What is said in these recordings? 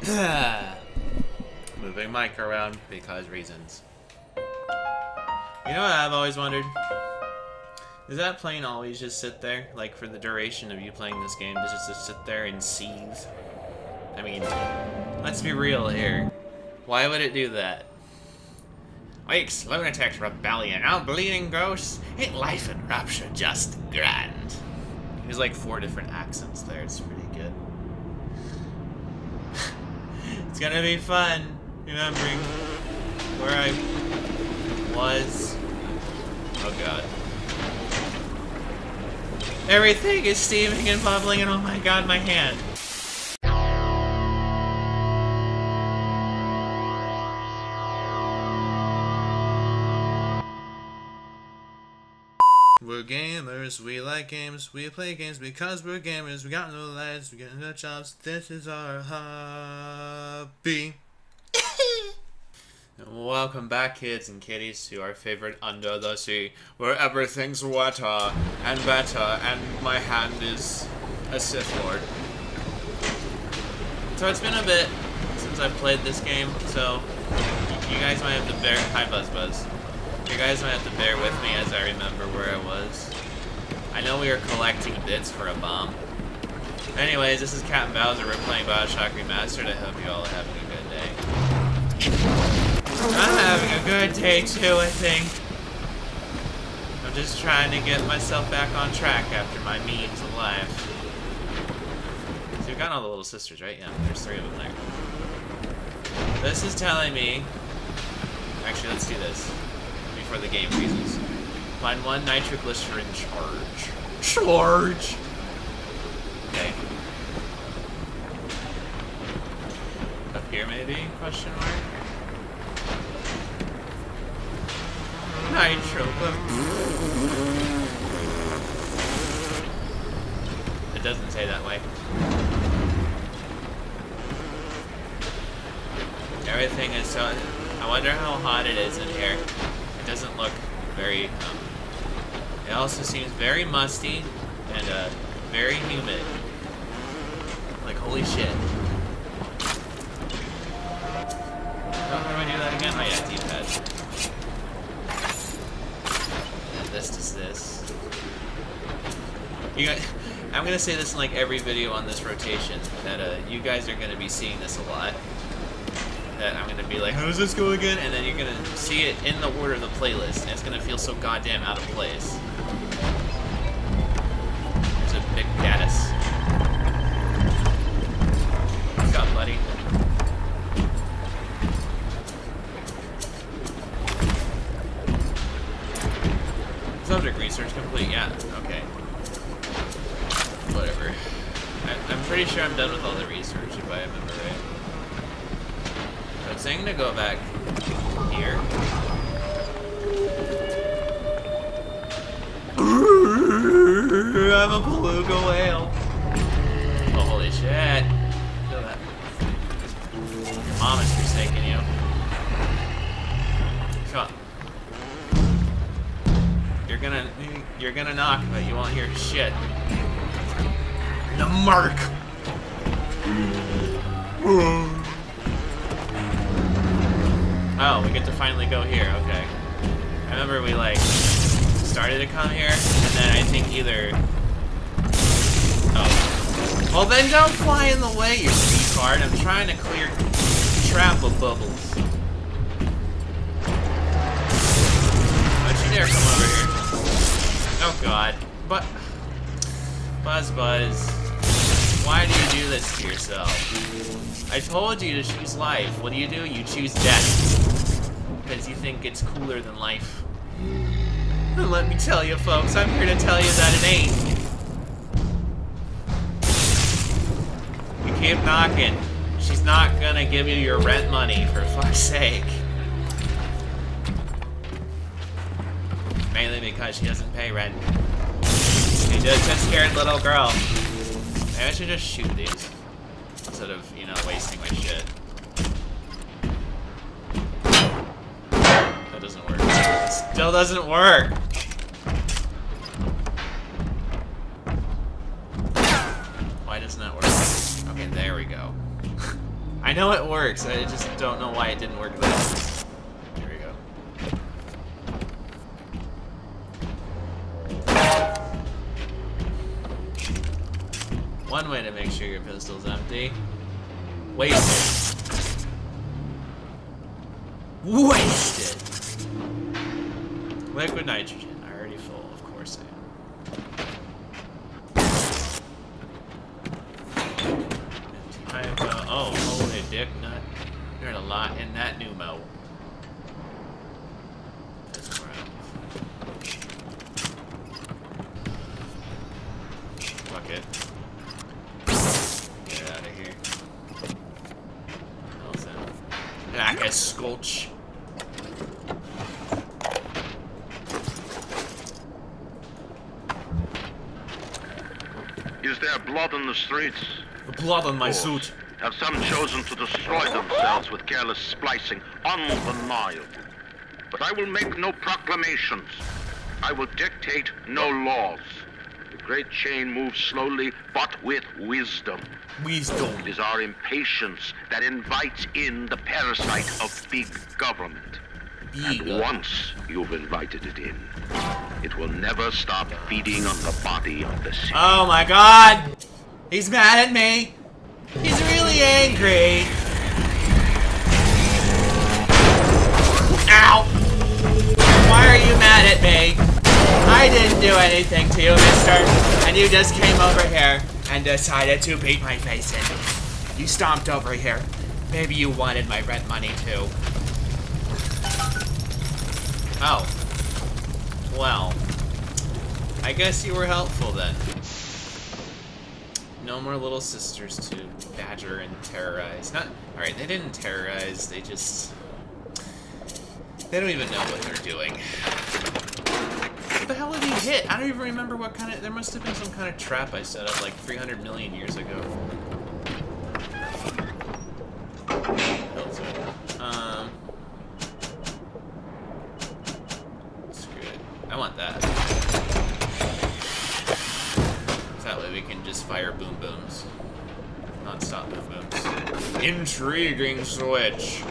Moving mic around because reasons. You know what I've always wondered? Does that plane always just sit there, like for the duration of you playing this game? Does it just sit there and seethe? I mean, let's be real here. Why would it do that? Wakes, lunatics, rebellion, out bleeding ghosts, ain't life and rapture just grand. There's like four different accents there, it's pretty good. It's gonna be fun remembering where I was. Oh god. Everything is steaming and bubbling and oh my god, my hand. Gamers, we like games, we play games because we're gamers, we got no lives, we got no jobs, this is our hobby. Welcome back, kids and kitties, to our favorite Under the Sea, where everything's wetter and better, and my hand is a Sith Lord. So it's been a bit since I've played this game, so you guys might have to bear. Hi, Buzz Buzz. You guys might have to bear with me as I remember where I was. I know we are collecting bits for a bomb. Anyways, this is Captain Bowser. We're playing Bioshock Remastered. I hope you all are having a good day. I'm having a good day too, I think. I'm just trying to get myself back on track after my memes of life. So we've got all the little sisters, right? Yeah, there's three of them there. This is telling me... Actually, let's do this before the game freezes. Find one nitroglycerin charge. Charge! Okay. Up here, maybe? Question mark? Nitro. It doesn't say that way. Everything is so... I wonder how hot it is in here. It doesn't look very... Um, it also seems very musty and uh, very humid. Like, holy shit. Oh, how do I do that again? Oh yeah, D-pad. And this does this. You guys... I'm gonna say this in like every video on this rotation, that uh, you guys are gonna be seeing this a lot that I'm gonna be like, how does this go again? And then you're gonna see it in the order of the playlist, and it's gonna feel so goddamn out of place. Gaddis. Buddy? Subject research complete, yeah, okay. Whatever. I, I'm pretty sure I'm done with all the research, if I remember right. So I'm gonna go back here. I'm a beluga whale. Oh, holy shit. Feel that. Your mom is forsaking you. Come on. You're gonna, you're gonna knock, but you won't hear shit. The mark. Oh, we get to finally go here, okay. I remember we, like, started to come here, and then I think either... Oh. Well, then don't fly in the way, you retard. I'm trying to clear trap of bubbles. Don't you dare come over here. Oh, God. But... Buzz Buzz. Why do you do this to yourself? I told you to choose life. What do you do? You choose death because you think it's cooler than life. And let me tell you, folks, I'm here to tell you that it ain't. You keep knocking. She's not gonna give you your rent money, for fuck's sake. Mainly because she doesn't pay rent. She's just a scared little girl. Maybe I should just shoot these. Instead of, you know, wasting my shit. Still doesn't work. Why doesn't work? I know it works, I just don't know why it didn't work then. Here we go. One way to make sure your pistol's empty. Waste it. Liquid nitrogen. It. Get out of here. That? Like a scorch. Is there blood in the streets? Blood on my suit. Have some chosen to destroy themselves with careless splicing? Undeniable. But I will make no proclamations. I will dictate no laws. Great chain moves slowly, but with wisdom. Wisdom. It is our impatience that invites in the parasite of big government. Big. Once you've invited it in, it will never stop feeding on the body of the sick. Oh my god! He's mad at me! He's really angry! Ow! Why are you mad at me? I didn't do anything to you, mister. And you just came over here and decided to beat my face in. You stomped over here. Maybe you wanted my rent money too. Oh. Well. I guess you were helpful then. No more little sisters to badger and terrorize. Not alright, they didn't terrorize, they just they don't even know what they're doing. The hell did he hit? I don't even remember what kind of there must have been some kind of trap I set up like 300 million years ago. Um Screw it. I want that. That way we can just fire boom booms. Non-stop boom booms. Intriguing switch.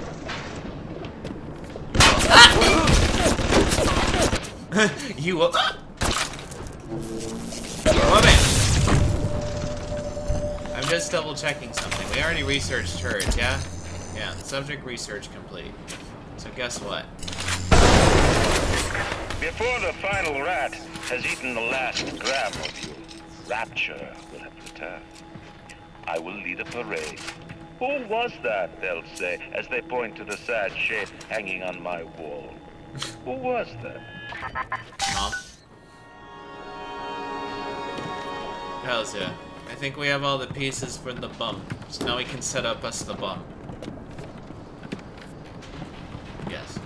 You will. Woman! I'm just double checking something. We already researched turrets, yeah? Yeah, subject research complete. So guess what? Before the final rat has eaten the last gram of you, Rapture will have returned. I will lead a parade. Who was that, they'll say, as they point to the sad shape hanging on my wall. Who was that? Mom? Hells yeah. I think we have all the pieces for the bump. So now we can set up us the bump. Yes.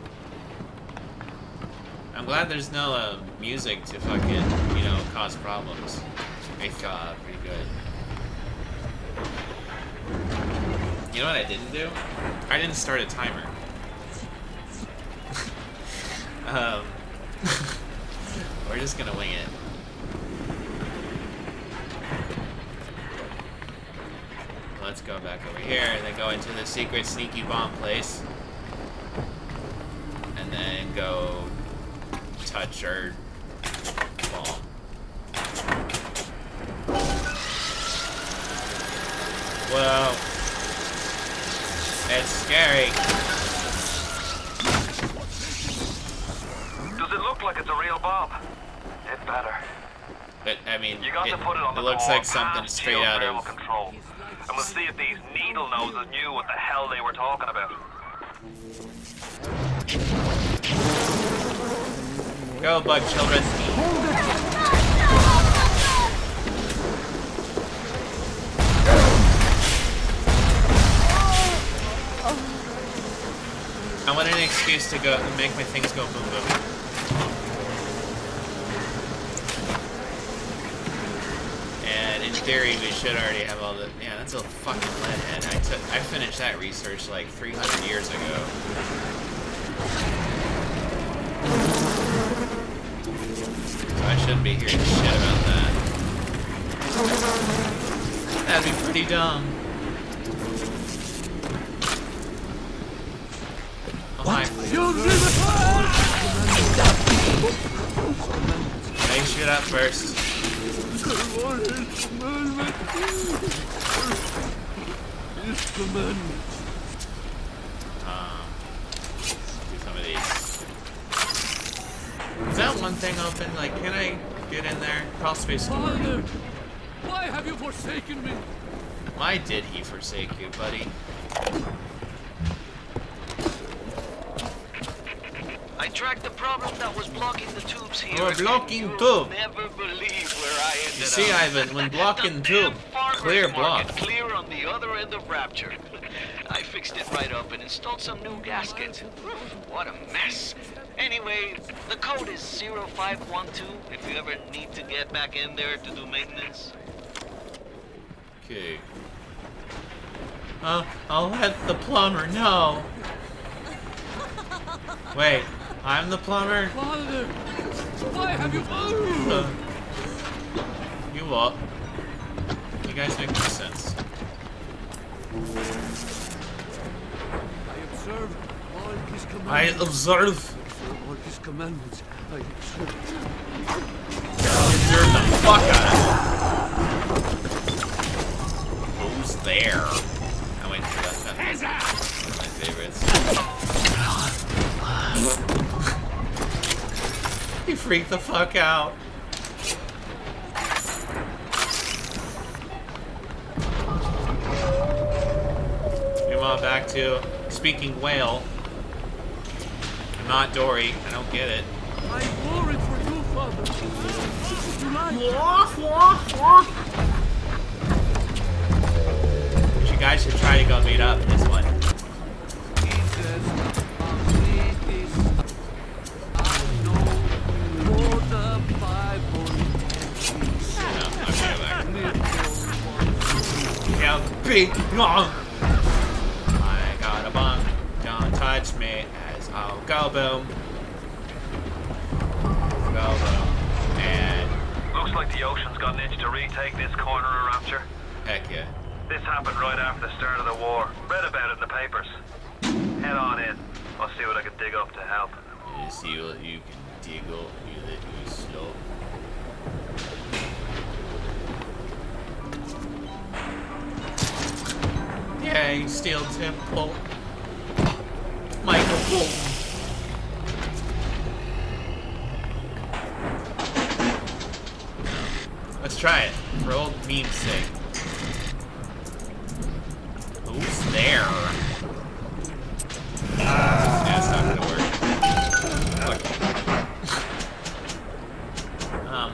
I'm glad there's no uh, music to fucking, you know, cause problems. Make uh, pretty good. You know what I didn't do? I didn't start a timer. um, we're just gonna wing it. Let's go back over here and then go into the secret sneaky bomb place. And then go touch our bomb. Whoa. It's scary. Bomb? It better. But, I mean, You got it, to put it on it the looks like something straight out of... control. And we'll see if these needle noses knew what the hell they were talking about. Go, bug children. I want an excuse to go and make my things go boom boom. theory, we should already have all the... Yeah, that's a fucking leadhead. I took... I finished that research like 300 years ago. So I shouldn't be hearing shit about that. That'd be pretty dumb. Oh my... Make sure that first. Um, do some of these. Is that one thing open? Like, can I get in there? Crawl space door. Father, why have you forsaken me? Why did he forsake you, buddy? Tracked the problem that was blocking the tubes here. You're blocking tube. Never believe where I ended You see, up. Ivan, when blocking tube, clear block. Clear on the other end of Rapture. I fixed it right up and installed some new gaskets. What a mess. Anyway, the code is 0512 if you ever need to get back in there to do maintenance. Okay. Uh, I'll let the plumber know. Wait, I'm the plumber? Father, why have you... Uh, you what? You guys make no sense. I observe all his I commandments. observe. observe all his commandments. I observe. Observe the fuck out of it. Who's there? He freaked the fuck out. Meanwhile, back to speaking whale. I'm not Dory. I don't get it. I worried for you, Father. You guys should try to go meet up this one. Yeah, big long. I got a bump. Don't touch me as I'll go boom. Go boom. And Looks like the ocean's got an itch to retake this corner of Rapture. heck yeah. This happened right after the start of the war. Read about it in the papers. Head on in. I'll see what I can dig up to help. You see what you can dig up, Yeah, Steel Temple. Michael Bolton. Let's try it, for old meme's sake. Who's there? It's not gonna work. Um,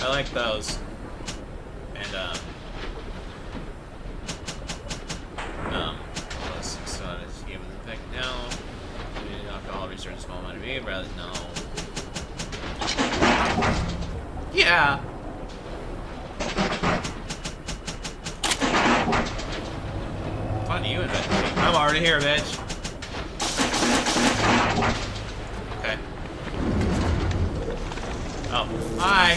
I like those. And, um, um, plus, so I just gave it the pick. No. Maybe Alcohol research small amount of me, rather, no. Yeah. Fun you invented. I'm already here, bitch. Okay. Oh, hi.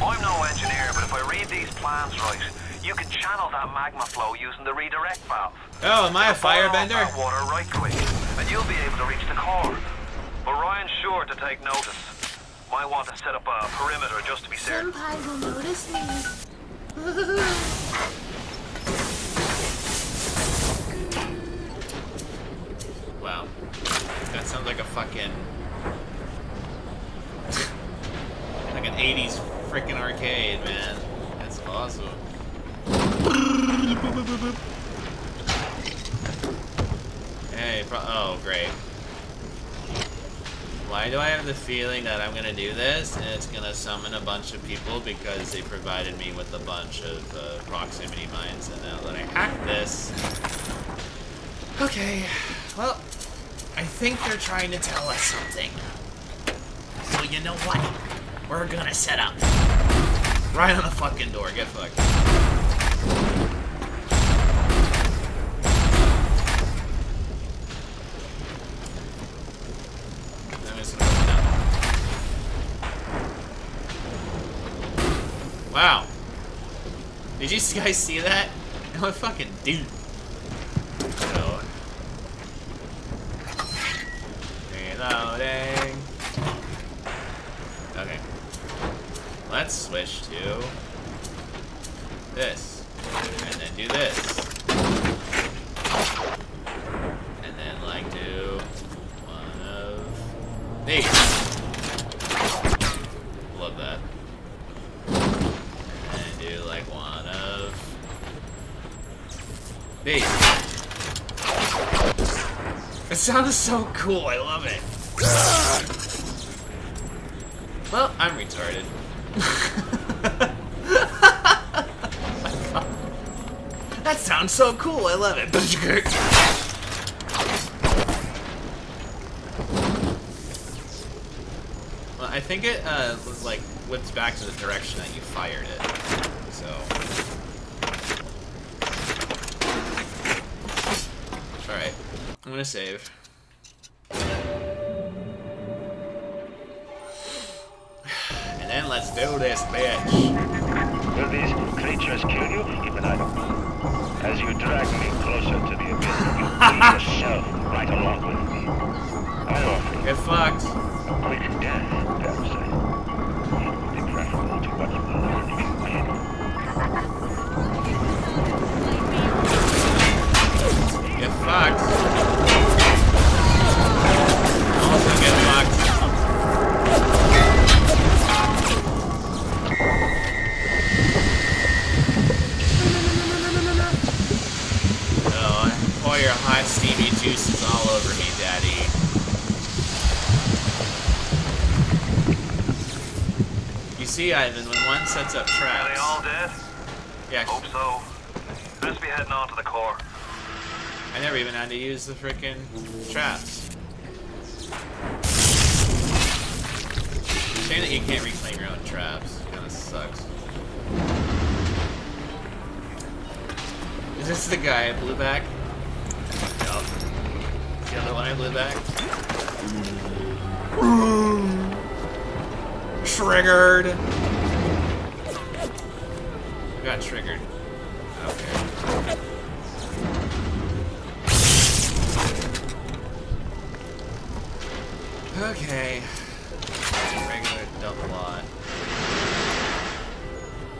I'm no engineer, but if I read these plans right, you can channel that magma flow using the redirect valve. Oh, am I a Fire off firebender? that water right quick, and you'll be able to reach the core. But Ryan's sure to take notice. Might want to set up a perimeter just to be certain. Senpai will notice me. Wow. That sounds like a fucking. like an 80s freaking arcade, man. That's awesome. Hey, oh, great. Why do I have the feeling that I'm gonna do this and it's gonna summon a bunch of people because they provided me with a bunch of uh, proximity mines and now that I hacked this. Okay, well, I think they're trying to tell us something. So you know what? We're gonna set up. Right on the fucking door, get fucked. Wow. Did you guys see that? I'm fucking dude. It sounds so cool, I love it. Well, I'm retarded. that sounds so cool, I love it. Well, I think it uh, like whips back to the direction that you fired it. So. Alright. I'm gonna save. And then let's do this, bitch. Will these creatures kill you? Even I don't know. As you drag me closer to the abyss, you pull yourself right along with me. I offer you Get fucked. a quick death, see, Ivan, when one sets up Are traps. they all dead? Yeah, Hope so. Best be heading on to the core. I never even had to use the frickin' traps. Shame that you can't reclaim your own traps. Kinda sucks. Is this the guy I blew back? No. The other one I blew back? Mm. Triggered! I got triggered. Okay. Okay. Regular double lot.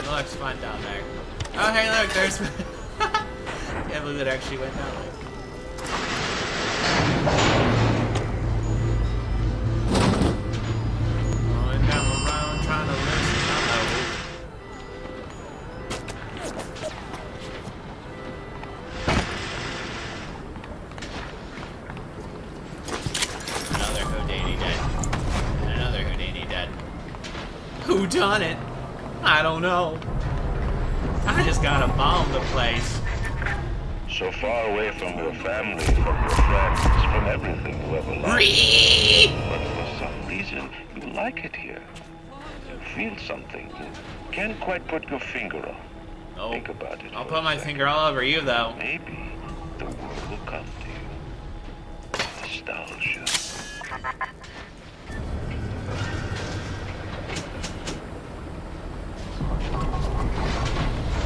Looks fun down there. Oh, hey, look, there's. Can't believe it actually went down there. Far away from your family, from your friends, from everything you ever loved. But for some reason, you like it here. You feel something. You can't quite put your finger on. Oh, Think about it. I'll put my finger all over you though. Maybe the world will come to you. Nostalgia.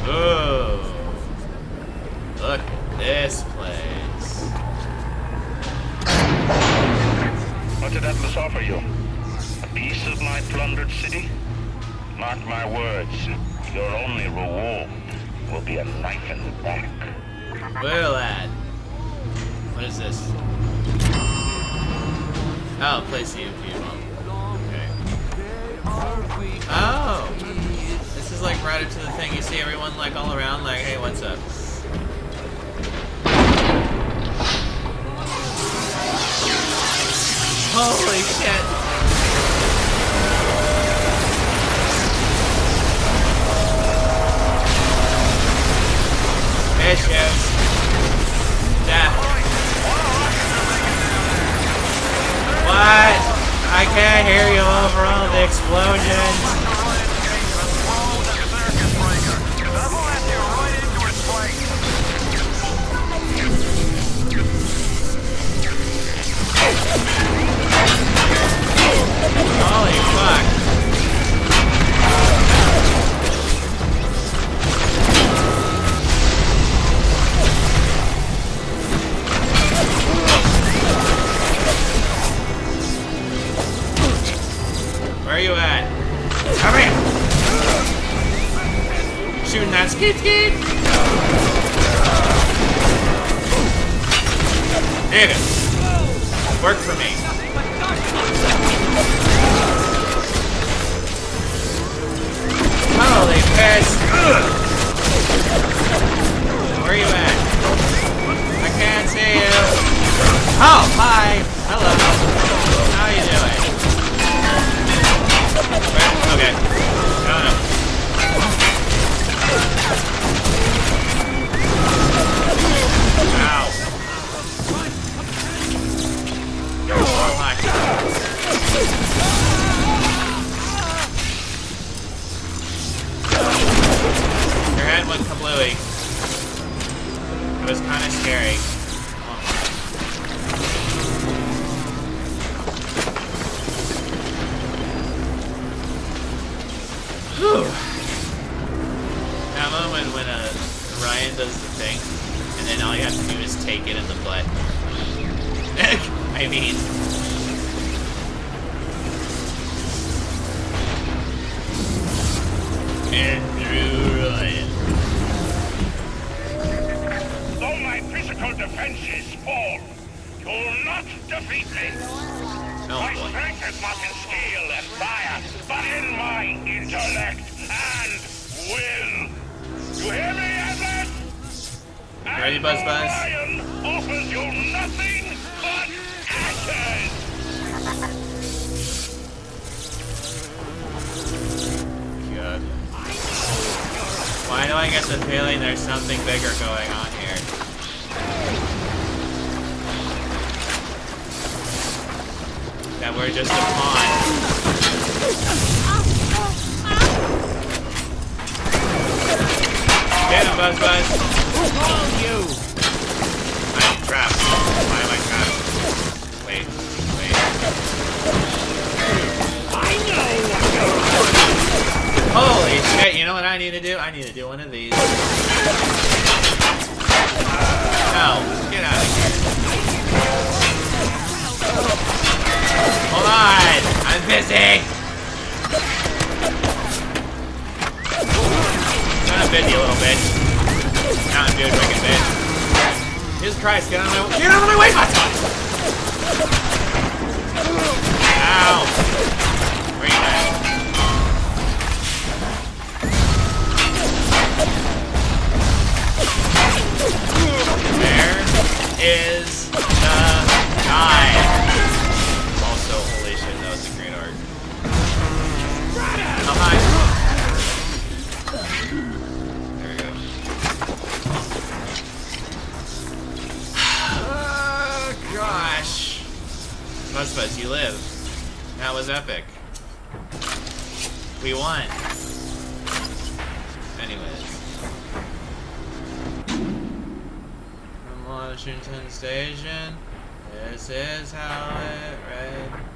Ooh. This place. What did Atlas offer you? A piece of my plundered city? Mark my words, your only reward will be a knife in the back. Well, lad. What is this? Oh, place the MP bomb. Okay. Oh! This is like right up to the thing. You see everyone like all around, like, hey, what's up? Holy shit! Issues. Death. What? I can't hear you over all the explosions. Ryan does the thing, and then all you have to do is take it in the butt. I mean, Andrew Ryan. Though my physical defenses fall, you'll not defeat me. Oh my boy. strength is not in steel and fire, but in my intellect and will. You hear me? Ready, Buzz Buzz? Offers you nothing but ashes. God. Why do I get the feeling there's something bigger going on here? That we're just a pawn. Get him, Buzz Buzz! you! I'm trapped. Why am I trapped? Wait, wait. Holy shit, you know what I need to do? I need to do one of these. No, get out of here. Hold on! I'm busy! You a little bit. Mountain Dew drinking bitch. Jesus Christ, get out of my way! Get out of my way, my son! Ow! Where you at? There is the guy. Also, holy shit, that was a great art. Oh, hi. Buzz Buzz, you live. That was epic. We won. Anyways. From Washington Station, this is how it read.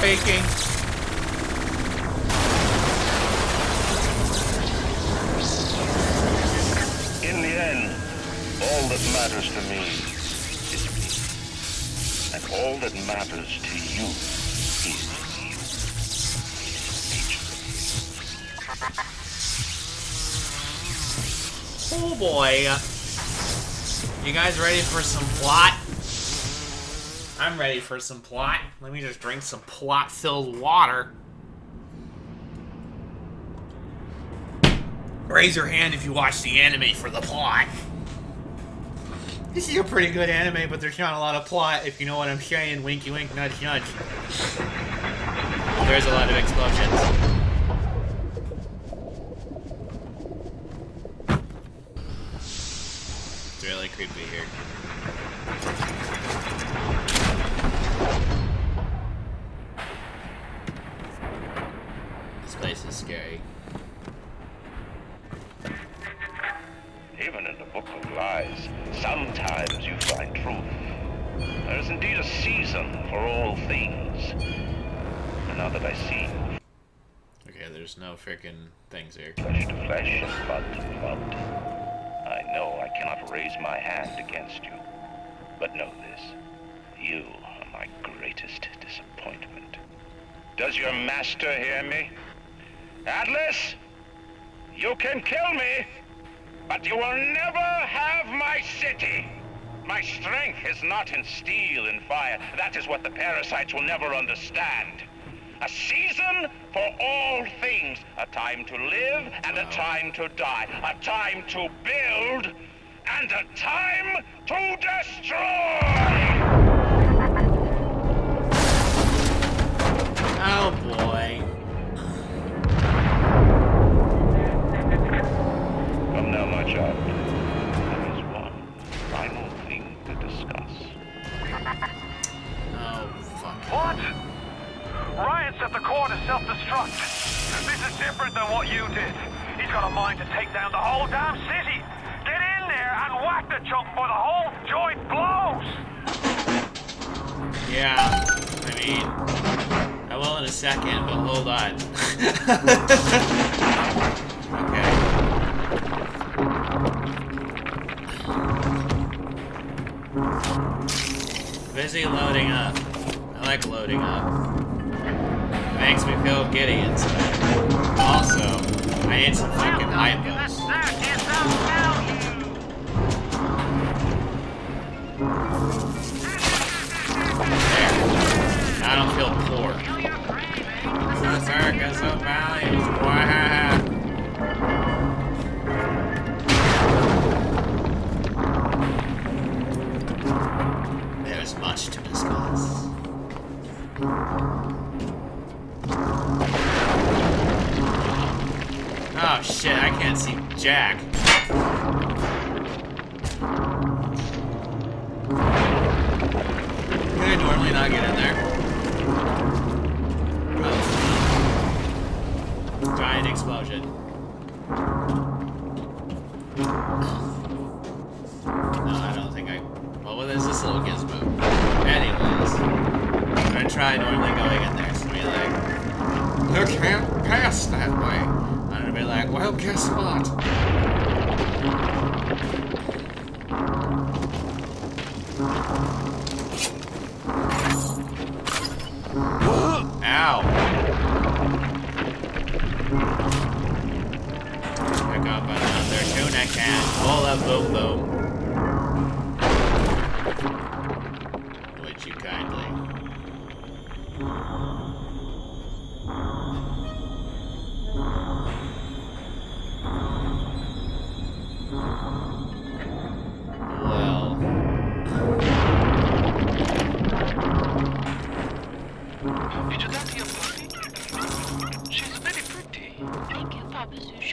Breaking. In the end, all that matters to me is me. And all that matters to you is. Oh boy. You guys ready for some plot? I'm ready for some plot. Let me just drink some plot filled water. Raise your hand if you watch the anime for the plot. This is a pretty good anime, but there's not a lot of plot, if you know what I'm saying. Winky wink, nudge nudge. There's a lot of explosions. It's really creepy here. Even in the book of lies, sometimes you find truth. There is indeed a season for all things. And now that I see... Okay, there's no freaking things here. Flesh to flesh and blood to blood. I know I cannot raise my hand against you. But know this. You are my greatest disappointment. Does your master hear me? Atlas, you can kill me, but you will never have my city. My strength is not in steel and fire. That is what the parasites will never understand. A season for all things. A time to live and a time to die. A time to build and a time to destroy! so valuable. position.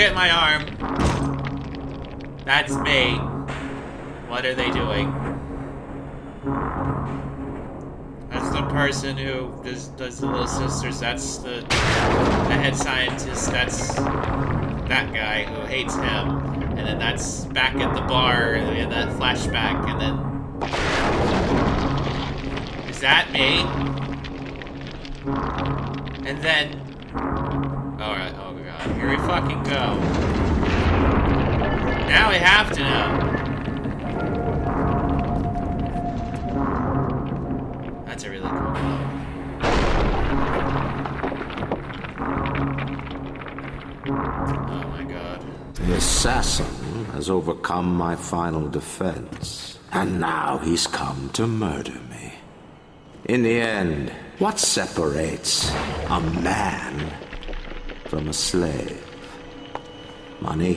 at my arm. That's me. What are they doing? That's the person who does, does the little sisters. That's the, the head scientist. That's that guy who hates him. And then that's back at the bar in that flashback. And then. Is that me? And then we fucking go. Now we have to know. That's a really cool blow. Oh my god. The assassin has overcome my final defense. And now he's come to murder me. In the end, what separates a man from a slave? Money?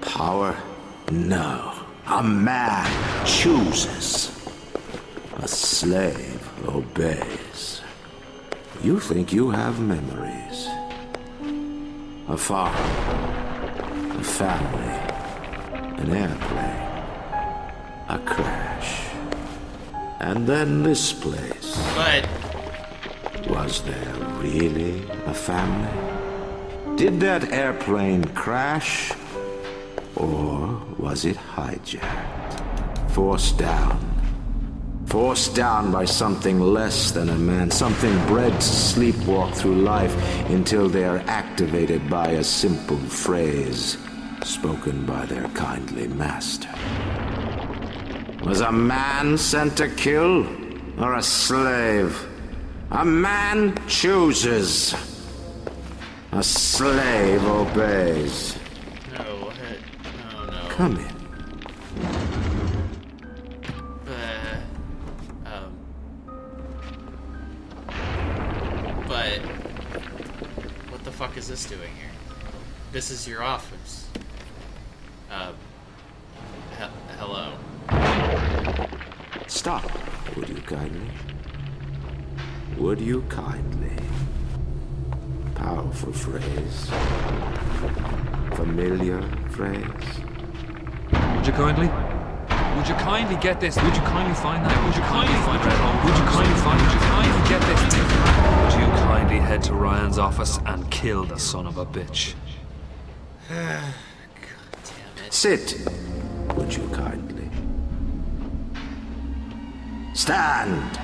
Power? No. A man chooses. A slave obeys. You think you have memories. A farm. A family. An airplane. A crash. And then this place. But Was there really a family? Did that airplane crash? Or was it hijacked? Forced down. Forced down by something less than a man, something bred to sleepwalk through life until they are activated by a simple phrase spoken by their kindly master. Was a man sent to kill or a slave? A man chooses. A slave obeys. no, what? Oh no. Come in. Uh, um, but what the fuck is this doing here? This is your office. Uh, he- hello. Stop, would you kindly? Would you kindly? Powerful phrase. Familiar phrase. Would you kindly? Would you kindly get this? Would you kindly find that? Would you kindly find that? Would you kindly find? Would you kindly get this? Would you kindly head to Ryan's office and kill the son of a bitch? God damn it. Sit, would you kindly? Stand,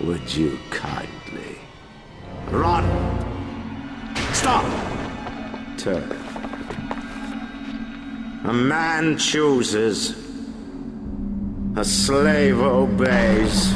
would you kindly? Run! Stop! Turn. A man chooses. A slave obeys.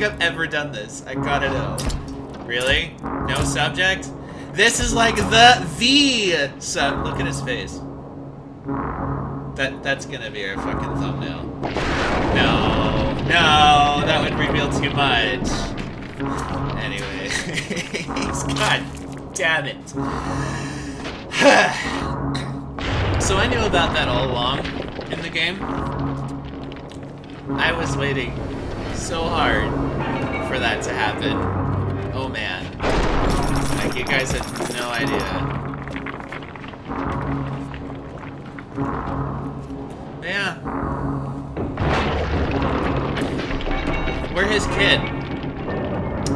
Think I've ever done this. I gotta know. Really? No subject? This is like the the sub look at his face. That that's gonna be our fucking thumbnail. No, no, that would reveal too much. Anyway, God damn it. so I knew about that all along in the game. I was waiting so hard for that to happen. Oh man. Like you guys had no idea. Yeah. We're his kid.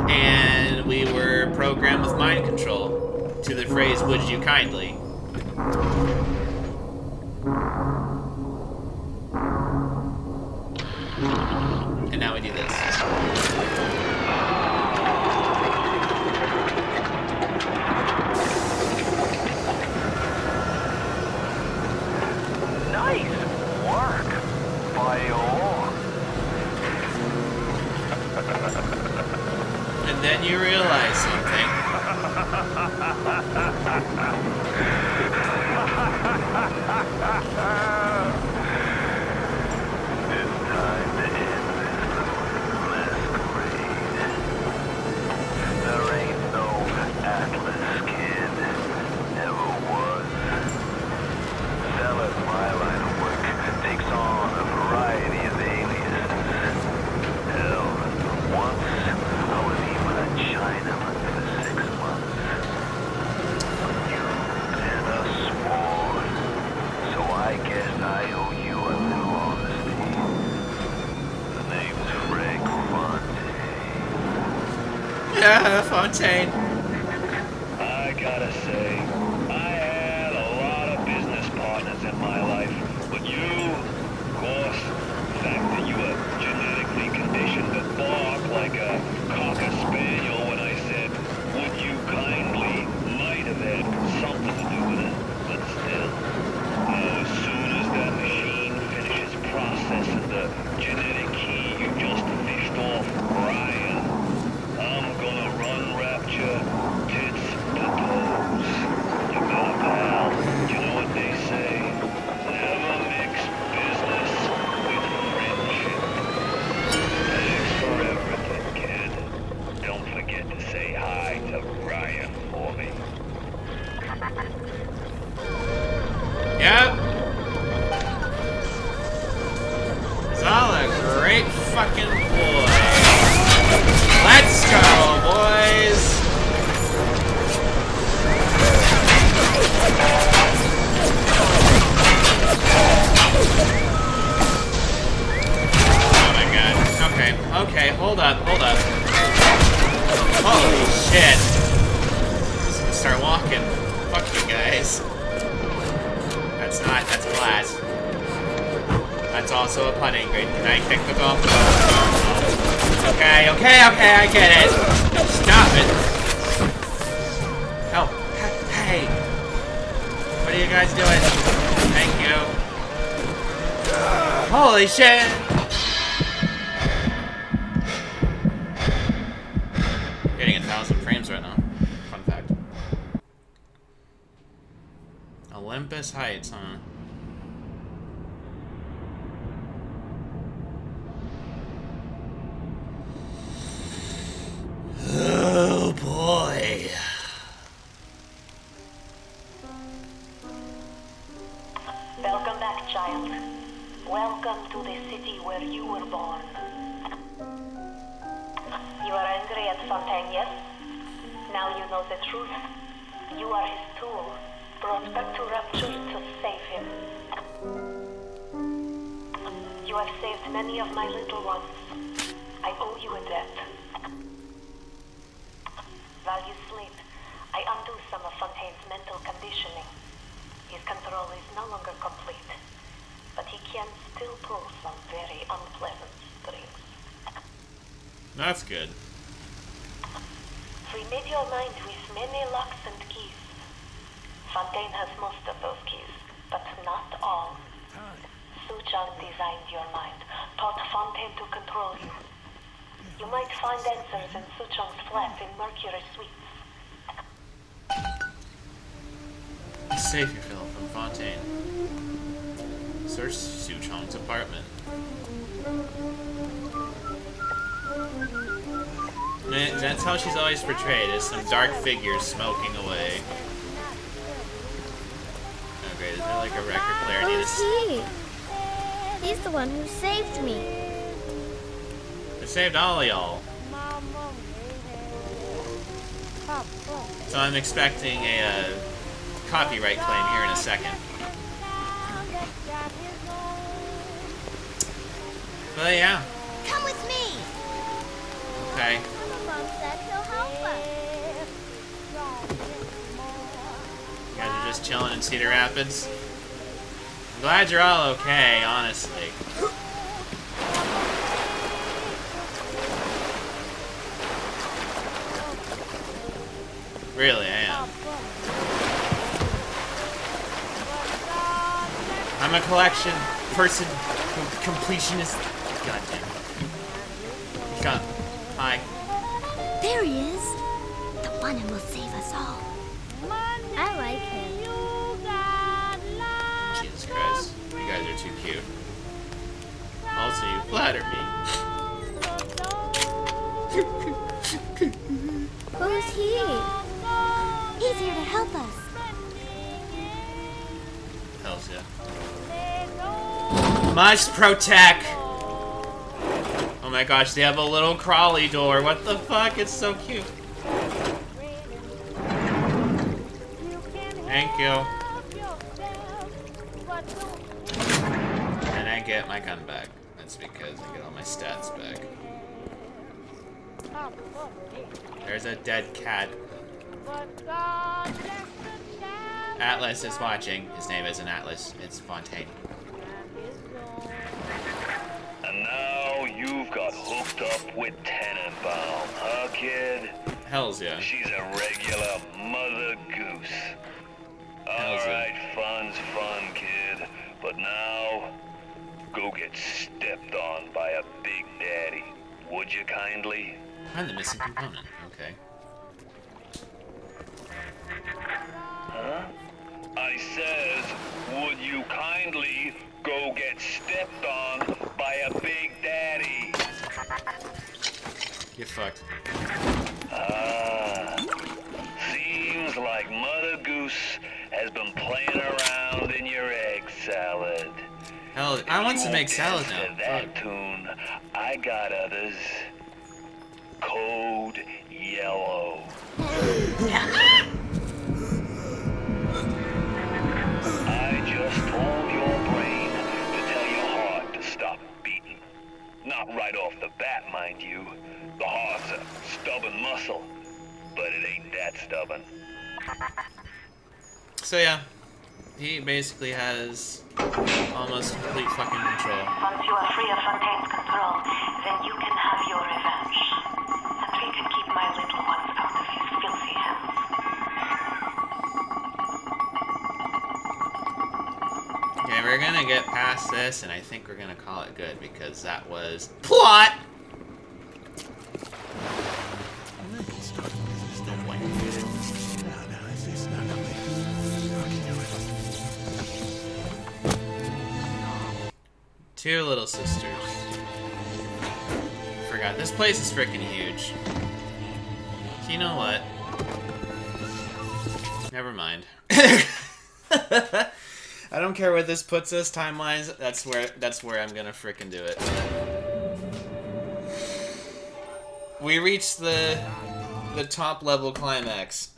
And we were programmed with mind control to the phrase, would you kindly? And now we do this. Nice work by all. And then you realize something. Yeah, Fontaine. I gotta say, I had a lot of business partners in my life, but you, of course, the fact that you were genetically conditioned to bark like a cocker spaniel when I said, would you kindly, might have had something to do with it, but still. Oh, as soon as that machine finishes processing the genetic key you just fished off Ryan, I'm gonna run Rapture tits to toes. You got a pal. You know what they say? Never mix business with friendship. Thanks for everything, kid. Don't forget to say hi to Ryan for me. Yep. Zala, great fucking boy. Let's go, boys. Oh my god. Okay, okay, hold up, hold up. Holy shit. Just start walking. Fuck you guys. That's not, that's glass. That's also a putting green. Can I kick the golf ball? Okay, okay, okay, I get it. Stop it. Oh, hey. What are you guys doing? Thank you. Holy shit! Getting a thousand frames right now. Fun fact. Olympus Heights, huh? You have saved many of my little ones. I owe you a debt. While you sleep, I undo some of Fontaine's mental conditioning. His control is no longer complete, but he can still pull some very unpleasant strings. That's good. We made your mind with many locks and keys. Fontaine has most of those keys, but not all. Su Chang designed your mind, taught Fontaine to control you. You might find answers in Suchong's flat in Mercury Suites. Save your Phil from Fontaine. Search Suchong's apartment. Man, That's how she's always portrayed, as some dark figure smoking away. Great, is there like a record player? I need to Who's he? He's the one who saved me. I saved all of y'all. So I'm expecting a uh, copyright claim here in a second. But yeah, Come with me. okay. Mom said he'll help us. You guys are just chilling in Cedar Rapids. Glad you're all okay, honestly. Really, I am. I'm a collection person, com- completionist. Goddamn. Come. Help us. Hells yeah. Must protect! Oh my gosh, they have a little crawly door. What the fuck? It's so cute. Thank you. And I get my gun back. That's because I get all my stats back. There's a dead cat. Atlas is watching. His name isn't Atlas, it's Fontaine. And now you've got hooked up with Tenenbaum, huh, kid? Hells yeah. She's a regular mother goose. Alright, fun's fun, kid. But now, go get stepped on by a big daddy. Would you kindly? I'm the missing component. Okay. I says, would you kindly go get stepped on by a big daddy? Get fucked. Ah, seems like Mother Goose has been playing around in your egg salad. Hell, I want to make salad now. To that tune, I got others. Code Yellow. Not right off the bat, mind you. The heart's a stubborn muscle, but it ain't that stubborn. So yeah, he basically has almost complete fucking control. Once you are free of Fontaine's control, then you can have your revenge. And we can keep my little ones Okay, we're gonna get past this, and I think we're gonna call it good because that was plot. Two little sisters. Forgot this place is freaking huge. So you know what? Never mind. I don't care where this puts us time wise. That's where that's where I'm gonna frickin' do it. We reached the the top level climax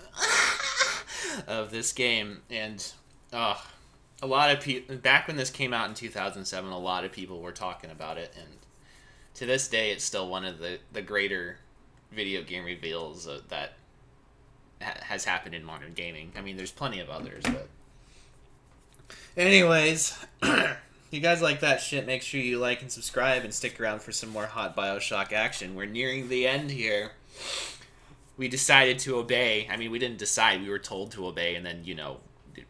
of this game, and oh, a lot of people back when this came out in 2007, a lot of people were talking about it, and to this day, it's still one of the the greater video game reveals uh, that ha- has happened in modern gaming. I mean, there's plenty of others, but. Anyways, you guys like that shit, make sure you like and subscribe and stick around for some more hot Bioshock action. We're nearing the end here. We decided to obey. I mean, we didn't decide, we were told to obey, and then, you know,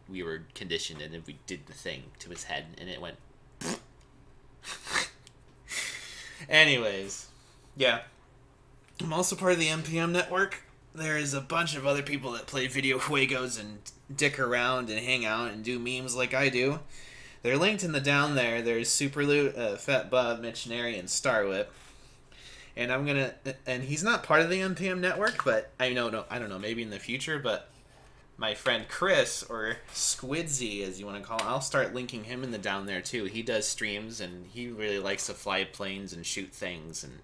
we were conditioned, and then we did the thing to his head, and it went. Anyways, yeah. I'm also part of the MPM network. There is a bunch of other people that play video Fuegos and dick around and hang out and do memes like I do. They're linked in the down there. There's SuperLute, uh, Fat Bob, Mitchionary, and Starwhip. And I'm gonna, and he's not part of the MPM network, but I know, no, I don't know, maybe in the future. But my friend Chris or Squidzy, as you want to call him, I'll start linking him in the down there too. He does streams and he really likes to fly planes and shoot things and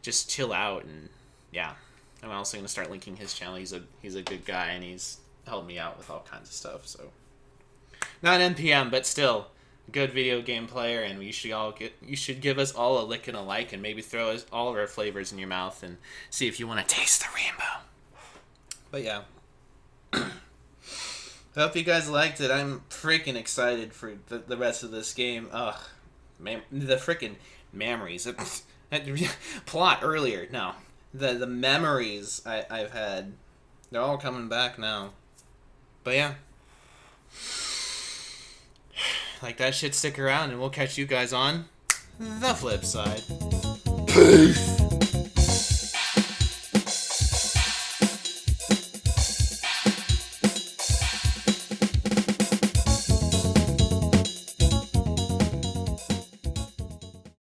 just chill out and yeah. I'm also gonna start linking his channel. He's a he's a good guy and he's helped me out with all kinds of stuff. So not MPM, but still a good video game player, and you should all get you should give us all a lick and a like, and maybe throw us all of our flavors in your mouth and see if you want to taste the rainbow. But yeah. Hope you guys liked it. I'm freaking excited for the, the rest of this game. Ugh, the freaking memories. Plot earlier. No, the the memories I, I've had. They're all coming back now. But yeah. Like that shit, stick around and we'll catch you guys on the flip side. Peace!